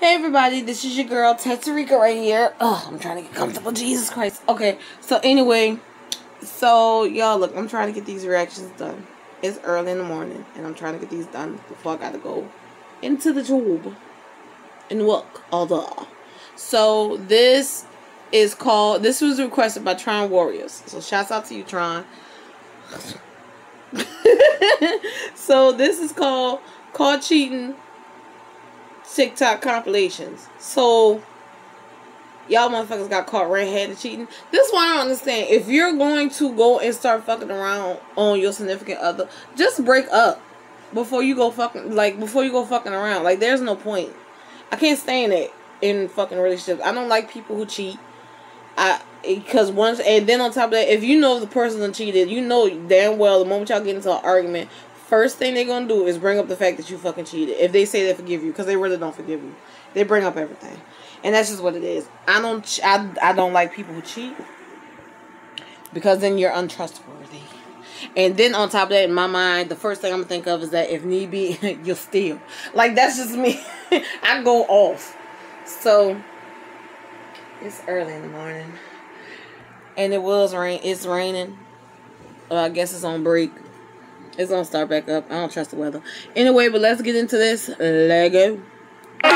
Hey everybody, this is your girl TattooRika right here. Oh, I'm trying to get comfortable. Jesus Christ. Okay, so anyway, so y'all look, I'm trying to get these reactions done. It's early in the morning, and I'm trying to get these done before I gotta go into the tube and work. Although, so this is called. This was requested by Tron Warriors. So shouts out to you, Tron. so this is called called cheating TikTok compilations. So y'all motherfuckers got caught red-handed cheating. This one I don't understand. If you're going to go and start fucking around on your significant other, just break up before you go fucking like before you go fucking around. Like there's no point. I can't stand it in fucking relationships. I don't like people who cheat. I because once and then on top of that, if you know the person cheated, you know damn well the moment y'all get into an argument, first thing they're gonna do is bring up the fact that you fucking cheated. If they say they forgive you, because they really don't forgive you, they bring up everything, and that's just what it is. I don't, I, I don't like people who cheat because then you're untrustworthy. And then on top of that, in my mind, the first thing I'm gonna think of is that if need be, you'll steal. Like that's just me. I go off. So it's early in the morning, and it was rain. It's raining. Well, I guess it's on break. It's gonna start back up. I don't trust the weather. Anyway, but let's get into this Lego. y'all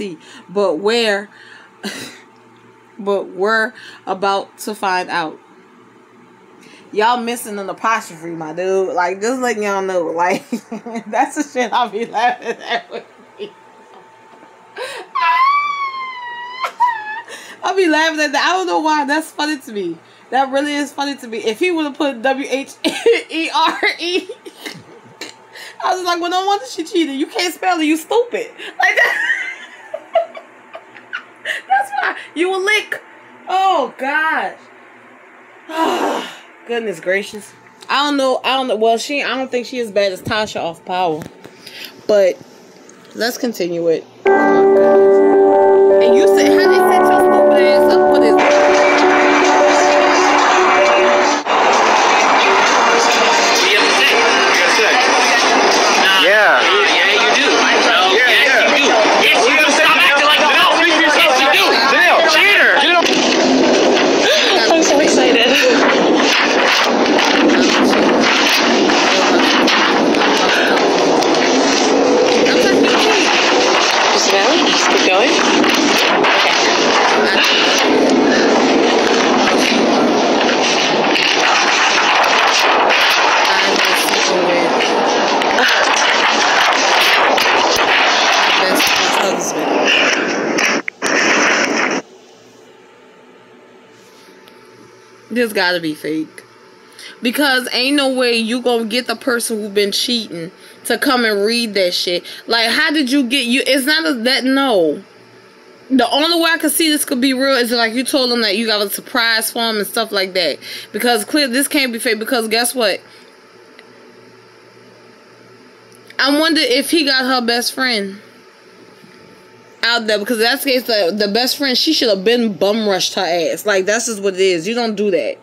see. But where, but we're about to find out. Y'all missing an apostrophe, my dude. Like, just letting y'all know. Like, that's the shit I'll be laughing at with me. I'll be laughing at that. I don't know why. That's funny to me. That really is funny to me. If he would have put W H E R E I was like, well, no wonder she cheated. You can't spell it. You stupid. Like that. You will lick. Oh gosh. Ah, goodness gracious. I don't know. I don't know. Well, she. I don't think she as bad as Tasha off Power. But let's continue it. Oh, and you This gotta be fake. Because ain't no way you gonna get the person who been cheating to come and read that shit. Like, how did you get you? It's not a, that no. The only way I could see this could be real is like you told them that you got a surprise for him and stuff like that. Because clear, this can't be fake. Because guess what? I wonder if he got her best friend out there because that's the case the, the best friend she should have been bum rushed her ass like that's just what it is you don't do that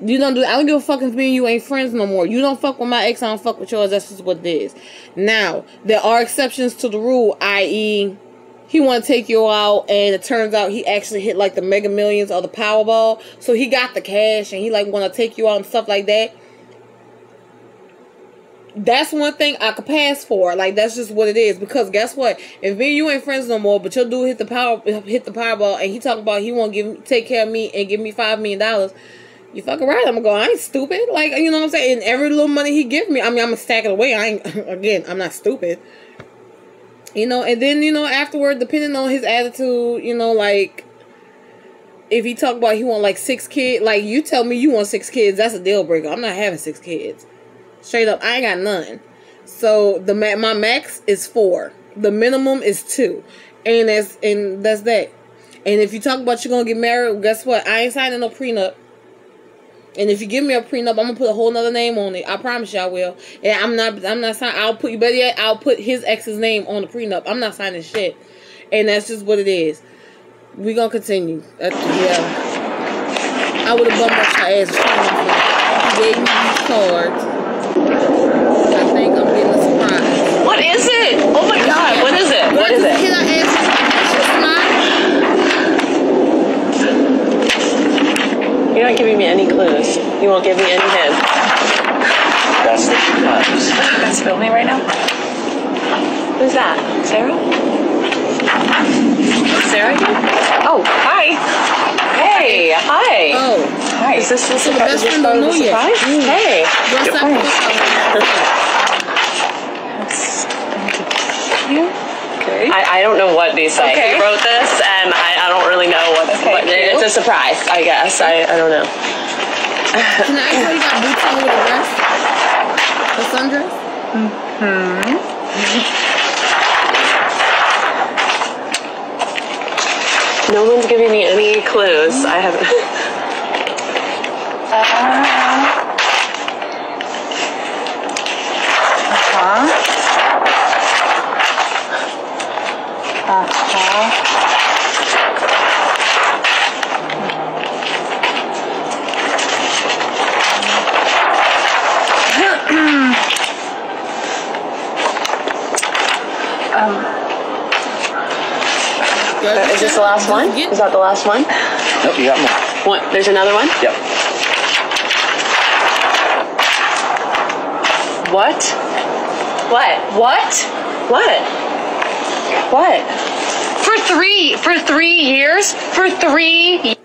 you don't do. I don't give a fuck if me and you ain't friends no more. You don't fuck with my ex, I don't fuck with yours. That's just what it is. Now, there are exceptions to the rule, i.e., he want to take you out, and it turns out he actually hit like the Mega Millions or the Powerball, so he got the cash, and he like want to take you out and stuff like that that's one thing I could pass for. Like that's just what it is. Because guess what? If me and you ain't friends no more, but your dude hit the power hit the powerball and he talk about he won't give take care of me and give me five million dollars, You fucking right. I'm gonna go. I ain't stupid. Like you know what I'm saying. And every little money he give me, I mean, I'm gonna stack it away. I ain't. Again, I'm not stupid. You know, and then you know afterward, depending on his attitude, you know, like if he talk about he want like six kids, like you tell me you want six kids, that's a deal breaker. I'm not having six kids. Straight up, I ain't got none. So the my max is four. The minimum is two, and that's and that's that. And if you talk about you're gonna get married, guess what? I ain't signing no prenup. And if you give me a prenup, I'm gonna put a whole nother name on it. I promise you I will. And I'm not I'm not signing I'll put you better yet, I'll put his ex's name on the prenup. I'm not signing shit. And that's just what it is. We gonna continue. Uh, yeah. I would have bumped up your ass. He gave me these cards. I think I'm getting a surprise. What is it? Oh my god, what is it? What is it? Hit our ass. You're not giving me any clues. You won't give me any hint. That's the surprise. That's filming right now. Who's that? Sarah? Sarah? Oh, hi. Hey, hi. Oh, Hi. Is this the so the surprise? best Is this friend part know the yet. surprise? Mm. Hey. Go Good sign point. the You? Okay. I, I don't know what these say. Okay. Who wrote this? And I, I don't really know what. Okay, what it's a surprise, I guess. I, I don't know. Can I ask why you got boots on with a dress? A sundress? Hmm. No one's giving me any clues. I haven't. Uh huh. Uh Is this the last one? Is that the last one? Nope, you got more. What? There's another one? Yep. What? What? What? What? What? For three, for three years, for three. y-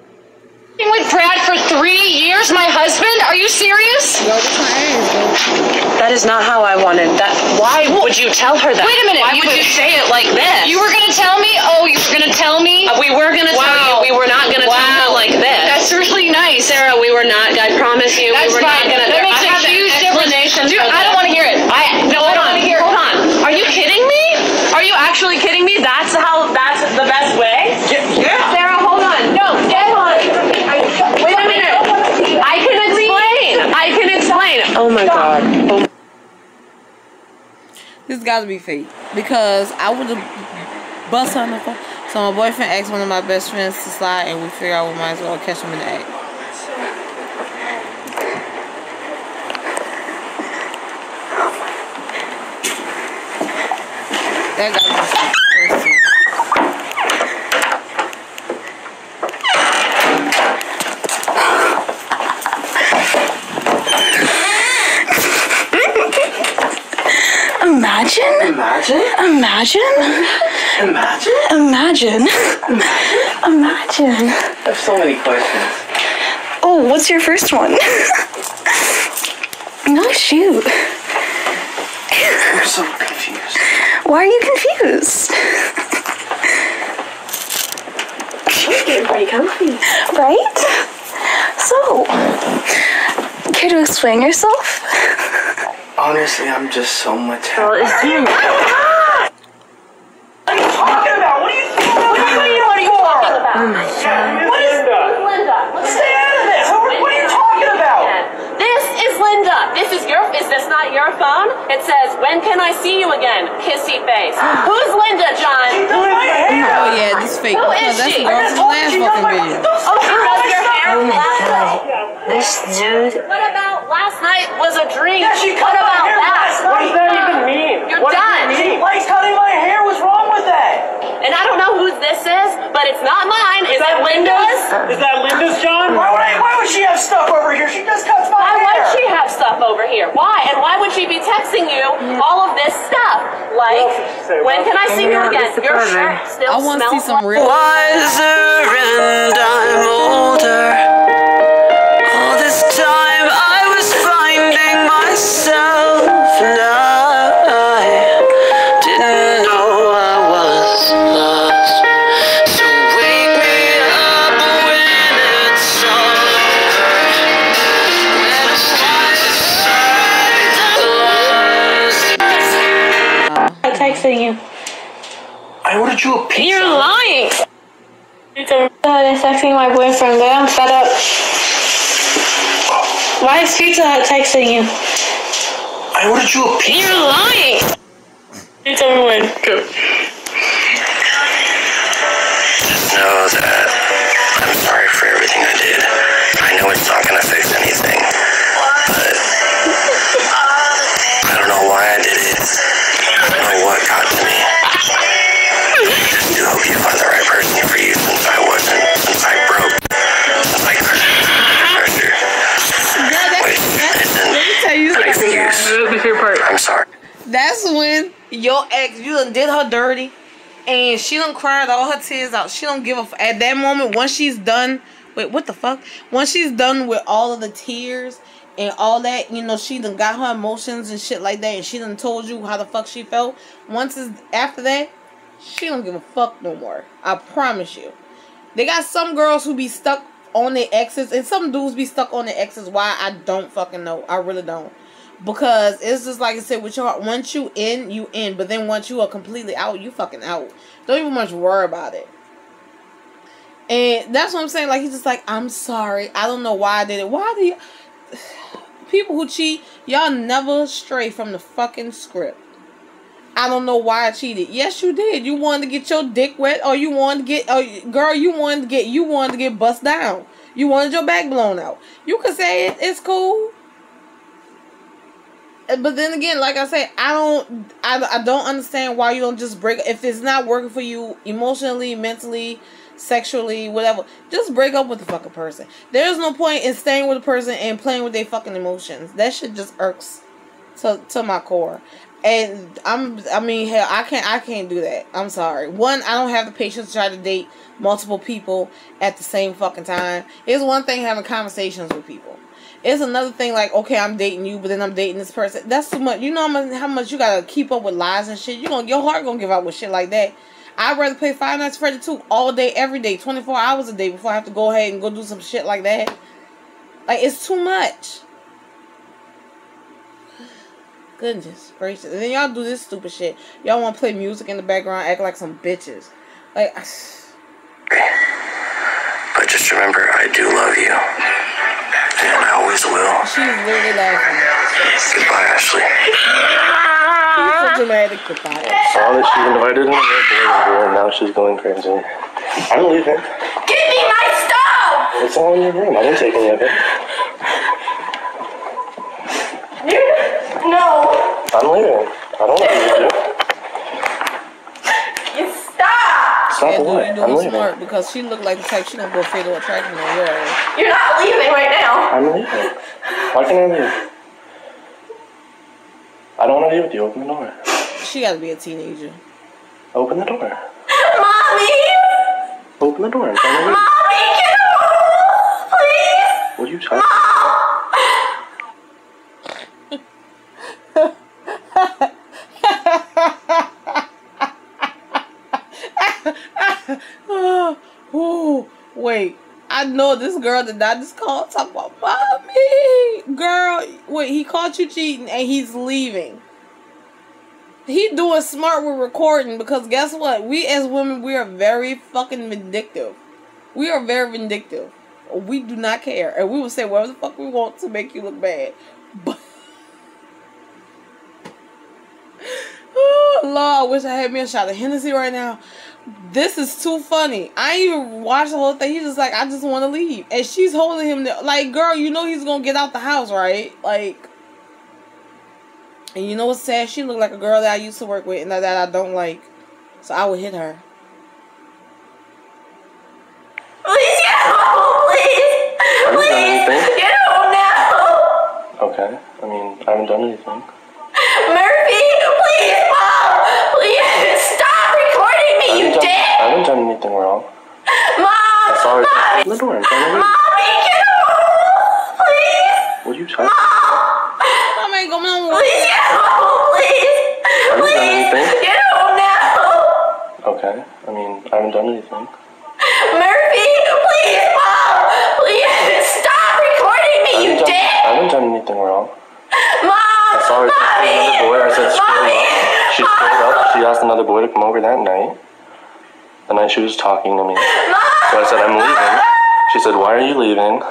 With Brad for three years, my husband? Are you serious? Girl, this my ass, girl. That is not how I wanted that. Why would you tell her that? Wait a minute, Why you would would- you say it like this? You were gonna tell me? Oh, you were gonna tell me? Uh, we were gonna tell Wow. you. We were not gonna tell her like this. That's really nice. Sarah, we were not. I promise you, That's we were fine. not gonna. That makes I a huge difference. explanation Dude, for I don't this. want to hear it. I no, I hold don't on. wanna hear it. Hold on. Are you kidding me? Are you actually kidding me? That's how. That's the best way. Yeah. Sarah, hold on. No, Hold on. Wait a minute. I can explain. I can explain. Oh my god. Oh. This got to be fake because I would have bust her on the phone. So my boyfriend asked one of my best friends to slide, and we figured out we might as well catch him in the act. That got to be fake. First two. Imagine. Imagine. Imagine. Imagine. Imagine. Imagine. I have so many questions. Oh, what's your first one? no, shoot. I'm so confused. Why are you confused? Getting pretty comfy. Right? So, care to explain yourself? Honestly, I'm just so much Well, happier. it's you. What are you talking about? What are you What are you talking about? Oh my god. What is Linda. Stay out of this! What, what are you talking about? This is Linda. This is your. Is this not your phone? It says, "When can I see you again?" Kissy face. Who's Linda, John? Does my hair! Oh yeah, this fake Who because is that's she? the girl from the last fucking video. Oh, oh she does your hair. Oh my God. This dude. What about last night was a dream? Yeah, she cut what my about hair that? last night. What does that even mean? You're What does done. it mean? She likes cutting my hair. What's wrong with that? And I don't know whose this is, but it's not mine. Is it Linda's? Is that Linda's, John? Why would, I, why would she have stuff over here? She just cuts my Why hair. would she have stuff over here? Why? And why would she be texting you all of this stuff? Like, else did she say? when can I see you again? it's the Your brother. shirt still I want to see smells some real. wiser and I'm older. I ordered you a pizza. You're lying. Dad is texting my boyfriend, but I'm fed up. Why is Pizza Hut texting you? I ordered you a pizza. You're lying. You tell me when. Go. know that I'm sorry for everything I did. I know it's not gonna fix anything, but I don't know why I did it. I don't know what got to me. That's when your ex, you done did her dirty, and she done cried all her tears out. She don't give a f- at that moment once she's done. Wait, what the fuck? Once she's done with all of the tears and all that, you know, she done got her emotions and shit like that, and she done told you how the fuck she felt. Once is after that, she don't give a fuck no more. I promise you. They got some girls who be stuck on their exes, and some dudes be stuck on their exes. Why I don't fucking know. I really don't. Because it's just like I said with your. Once you in, you in. But then once you are completely out, you fucking out. Don't even much worry about it. And that's what I'm saying. Like he's just like, I'm sorry. I don't know why I did it. Why do you people who cheat, y'all never stray from the fucking script. I don't know why I cheated. Yes, you did. You wanted to get your dick wet, or you wanted to get, or girl, you wanted to get, you wanted to get bust down. You wanted your back blown out. You could say it, it's cool. Uh, But then again, like I said, I don't, I, I don't understand why you don't just break. If it's not working for you emotionally, mentally, sexually, whatever, just break up with the fucking person. There's no point in staying with a person and playing with their fucking emotions. That shit just irks to to my core. And I'm I mean hell I can't I can't do that. I'm sorry. One, I don't have the patience to try to date multiple people at the same fucking time. It's one thing having conversations with people. It's another thing like okay I'm dating you but then I'm dating this person. That's too much. You know how much, you gotta keep up with lies and shit. You gonna your heart gonna give out with shit like that. I'd rather play Five Nights at Freddy 2 all day, every day, 24 hours a day before I have to go ahead and go do some shit like that. Like, it's too much. Goodness gracious. And then y'all do this stupid shit. Y'all want to play music in the background, act like some bitches. Like, But just remember, I do love you. And I always will. she's literally laughing. Goodbye, Ashley. She's so dramatic about it. Saw that she invited me to the and now she's going crazy. I'm leaving. Give me my stuff! It's all in your room. I didn't take any of it. You, no, I'm leaving. I don't want you to. you stop! Stop Yeah, dude, what? you I'm leaving. smart because she looked like the type she gonna go fatal attraction on your ass. You're not leaving right now. I'm leaving. Why can't I leave? I don't want to be with you. Open the door. She gotta be a teenager. Open the door. Mommy! Open the door. I'm trying to. Mommy, get home! Please! What are you talking Ooh, wait. I know this girl did not just call talk about mommy. Girl, wait, he caught you cheating and he's leaving. He doing smart with recording because guess what? We as women, we are very fucking vindictive. We are very vindictive. We do not care. And we will say whatever the fuck we want to make you look bad. But Oh, Lord, I wish I had me a shot of Hennessy right now. This is too funny. I ain't even watched the whole thing. He's just like, I just want to leave. And she's holding him there. Like, girl, you know he's going to get out the house, right? Like, and you know what's sad? She looked like a girl that I used to work with and that, that I don't like. So I would hit her. Please get home, please! Have you done Please! Get home now! Okay. I mean, I haven't done anything. Murphy, please, Mom! Please, stop recording me, I you haven't done, dick! I haven't done anything wrong. Mom! I'm sorry. Mommy! Open door. I'm trying to leave. Mommy, get home! Please! What are you talking about? Mom ain't going nowhere. Please get home, please! Have you done Please! anything? Get home now! Okay. I mean, I haven't done anything. Murphy, please, Mom! Please, stop recording me, I you haven't, done, dick! I haven't done anything wrong. Mom! I saw her Mommy! open the. I said, screw up. She's showed up. She asked another boy to come over that night. The night she was talking to me. So I said, I'm leaving. She said, Why are you leaving?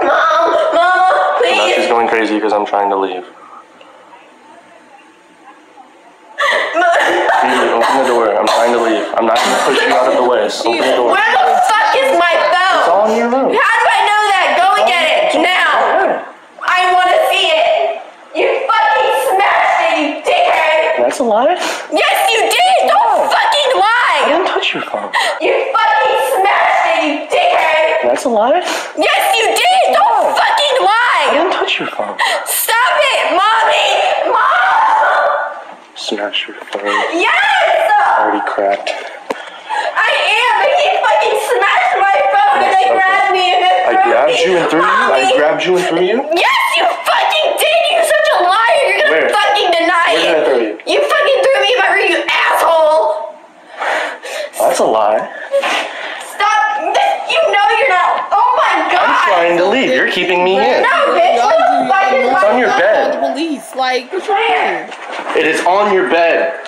Mom, Mama, And now she's going crazy because I'm trying to leave. Phoebe, open the door. I'm trying to leave. I'm not going to push you out of the way. Open the door. Where the fuck is my It's phone? all in your room. How do I know that? Go and get it now. I want to see it. You fucking smashed it, you dickhead. That's a lie? Yes, you did. I didn't touch your phone. You fucking smashed it, you dickhead. That's a lie? Yes, you did. Don't fucking lie! I didn't touch your phone. Stop it, mommy. Mom. Smash your phone. Yes. Already cracked. I am, but he fucking smashed my phone and they Okay. grabbed me and then I grabbed me. you and threw you? I Mommy. grabbed you and threw you? Yes, you fucking did. You're such a liar. You're gonna Where? fucking deny Where it. A lie. Stop. This, you know you're not. Oh my god. I'm trying to leave. You're keeping me in. No, bitch. What the fuck is It's on your bed. call The police, like, what you It is on your bed.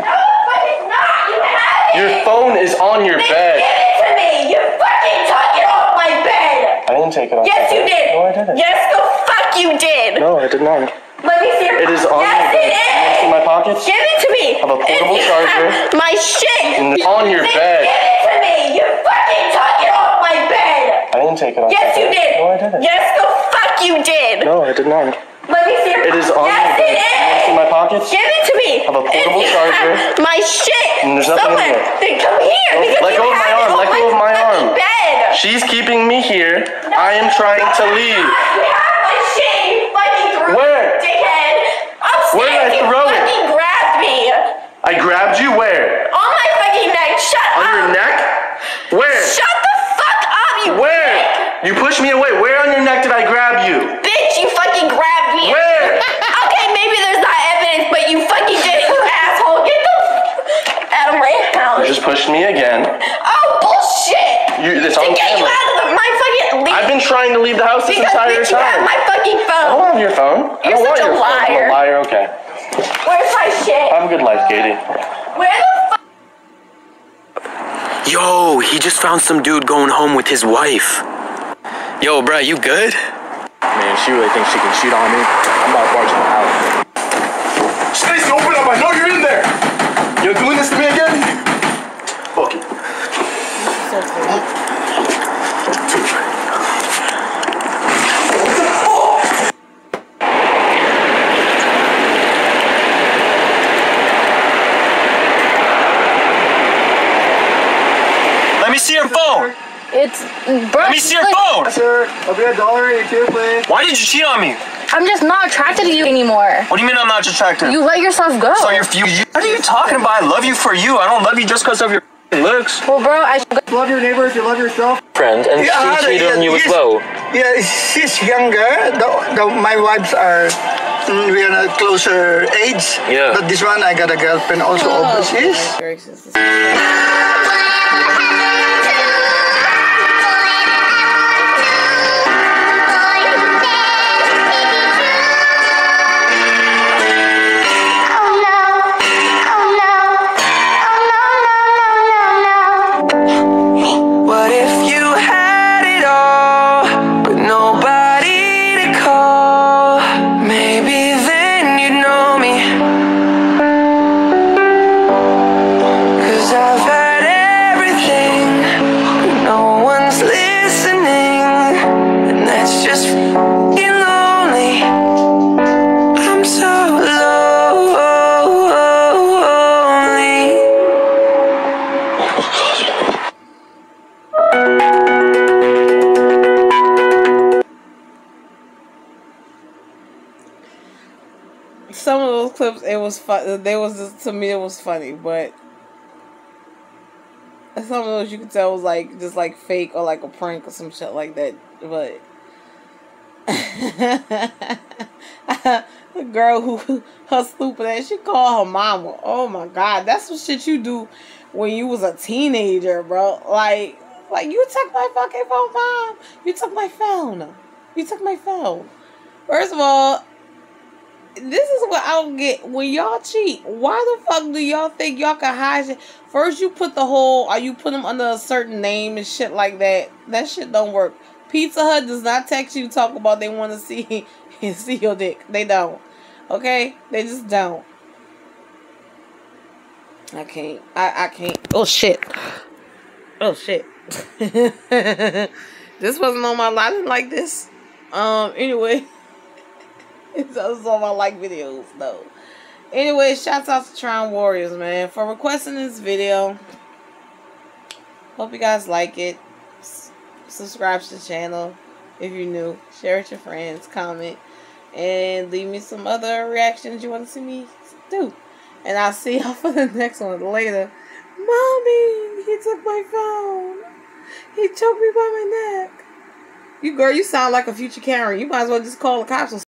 No, but it's not. You have it. Your phone is on your Then bed. Give it to me. You fucking took it off my bed. I didn't take it off. Yes, my you bed. did. No, I didn't. Yes, the fuck you did. No, I did not. Let me see your It is on Yes, your bed. it It's in my pockets. Give it to me. I have a portable It's charger. My shit. And it's on your Then bed. Give it to me. You fucking took it off my bed. I didn't take it off. Yes, you bed. did. No, I didn't. Yes, the fuck you did. No, I did not. Let me see your It is on Yes, your bed. it It's in my pockets. Give it to me. have a portable you charger. My shit. And there's nothing in Somewhere. there. Then come here. Because let go of my arm. Let go of my arm. Bed. She's keeping me here. I am trying to leave. You have my shit. You fucking threw Where? it, dickhead. Upstairs. Where did I you throw it? fucking grabbed me. I grabbed you where? On my fucking neck. Shut On up. On your neck? Where? Shut the fuck up, you Where? dick. You pushed me away. Where on your neck did I grab you? Bitch, you fucking grabbed me. Where? okay, maybe there's not evidence, but you fucking did it, you asshole. Get the f- out of my You just pushed me again. Oh, bullshit. You, it's To on get you out of the, my fucking leave. I've been trying to leave the house this because entire bitch, you have my fucking I phone. don't have your phone. You're such a your phone. I'm liar. a liar. Okay. Where's my shit? Have a good life, Katie. Where the fuck? Yo, he just found some dude going home with his wife. Yo, bruh, you good? Man, she really thinks she can cheat on me. I'm about to barge in the house. Stacy, open up! I know you're in there. You're doing this to me again? Fuck you. So funny. Let me see your phone. It's bro. Let me see your phone. Sir, I'll be a dollar eighty-two, please. Why did you cheat on me? I'm just not attracted to you anymore. What do you mean I'm not attractive? You let yourself go. So you're you, you- What are you talking about? I love you for you. I don't love you just because of your looks. well, bro, I Love your neighbors, you love yourself. Friend, and Yeah, she cheated yeah, on you as well. Yeah, she's younger. The, the, my wives are, mm, we are a closer age. Yeah. But this one, I got a girlfriend also overseas. Gracious. Fun. They was just, to me, it was funny, but some of those you could tell was like just like fake or like a prank or some shit like that. But the girl who her stupid ass, she called her mama. Oh my god, that's what shit you do when you was a teenager, bro. Like, like you took my fucking phone, mom. You took my phone. You took my phone. First of all, this is what I don't get. When y'all cheat, why the fuck do y'all think y'all can hide shit? First, you put the whole, or you put them under a certain name and shit like that. That shit don't work. Pizza Hut does not text you talk about they want to see see your dick. They don't. Okay, they just don't. I can't. I I can't. Oh shit. Oh shit. this wasn't on my. Didn't like this. Um. Anyway. Was on my like videos though. Anyway, shouts out to Tron Warriors, man, for requesting this video. Hope you guys like it. S subscribe to the channel if you're new. Share it with your friends. Comment. And leave me some other reactions you want to see me do. And I'll see y'all for the next one later. Mommy, he took my phone. He choked me by my neck. You girl, you sound like a future Karen. You might as well just call the cops